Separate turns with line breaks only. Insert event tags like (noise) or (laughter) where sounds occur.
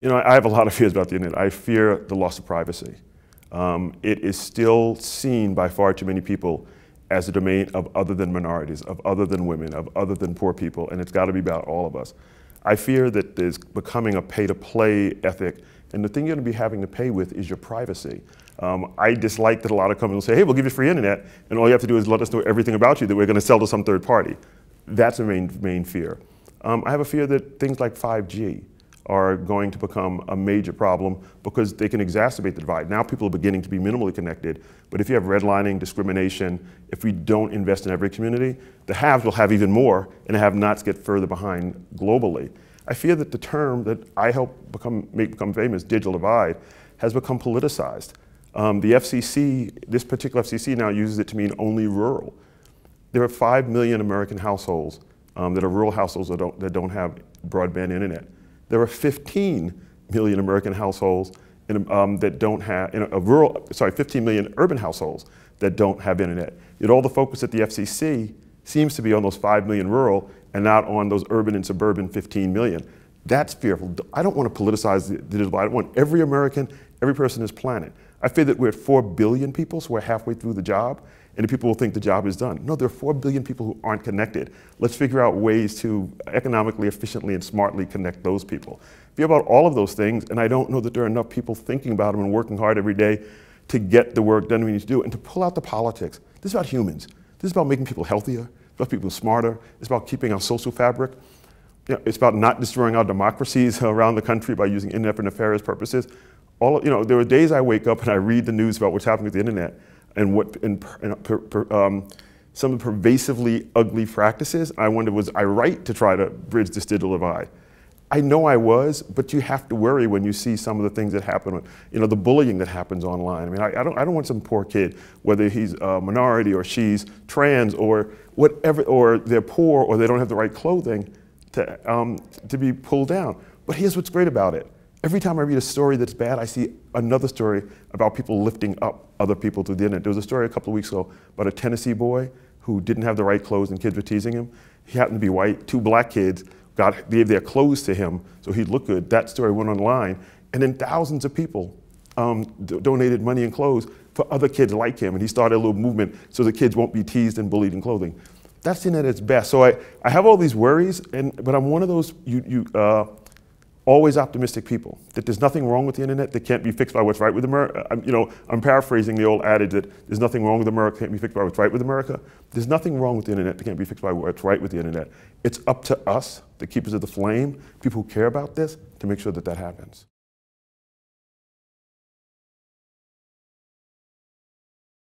You know, I have a lot of fears about the internet. I fear the loss of privacy. Um, it is still seen by far too many people as a domain of other than minorities, of other than women, of other than poor people, and it's got to be about all of us. I fear that there's becoming a pay-to-play ethic, and the thing you're going to be having to pay with is your privacy. Um, I dislike that a lot of companies will say, hey, we'll give you free internet, and all you have to do is let us know everything about you that we're going to sell to some third party. That's a main, main fear. Um, I have a fear that things like 5G, are going to become a major problem because they can exacerbate the divide. Now people are beginning to be minimally connected, but if you have redlining, discrimination, if we don't invest in every community, the haves will have even more and the have-nots get further behind globally. I fear that the term that I help become, make become famous, digital divide, has become politicized. Um, the FCC, this particular FCC now uses it to mean only rural. There are 5 million American households um, that are rural households that don't, that don't have broadband internet. There are 15 million American households in, um, that don't have, in a, rural, sorry, 15 million urban households that don't have internet. Yet all the focus at the FCC seems to be on those 5 million rural and not on those urban and suburban 15 million. That's fearful. I don't want to politicize the digital. I want every American, every person on this planet. I fear that we're at 4 billion people, so we're halfway through the job, and the people will think the job is done. No, there are 4 billion people who aren't connected. Let's figure out ways to economically, efficiently, and smartly connect those people. Fear about all of those things, and I don't know that there are enough people thinking about them and working hard every day to get the work done we need to do and to pull out the politics. This is about humans. This is about making people healthier, it's about people smarter, it's about keeping our social fabric. You know, it's about not destroying our democracies (laughs) around the country by using internet for nefarious purposes. All, you know, there are days I wake up and I read the news about what's happening with the internet, and what and, and per, per, um, some of the pervasively ugly practices. I wonder, was I right to try to bridge this digital divide? I know I was, but you have to worry when you see some of the things that happen, you know, the bullying that happens online. I mean, I, I, don't, I don't want some poor kid, whether he's a minority or she's trans or whatever, or they're poor or they don't have the right clothing to, um, to be pulled down. But here's what's great about it. Every time I read a story that's bad, I see another story about people lifting up other people through the internet. There was a story a couple of weeks ago about a Tennessee boy who didn't have the right clothes and kids were teasing him. He happened to be white. Two black kids got, gave their clothes to him so he'd look good. That story went online. And then thousands of people um, donated money and clothes for other kids like him. And he started a little movement so the kids won't be teased and bullied in clothing. That's internet at its best. So I, I have all these worries, and, but I'm one of those you, you, uh, always optimistic people, that there's nothing wrong with the internet that can't be fixed by what's right with America. Uh, I'm, you know, I'm paraphrasing the old adage that there's nothing wrong with America can't be fixed by what's right with America. There's nothing wrong with the internet that can't be fixed by what's right with the internet. It's up to us, the keepers of the flame, people who care about this, to make sure that that happens.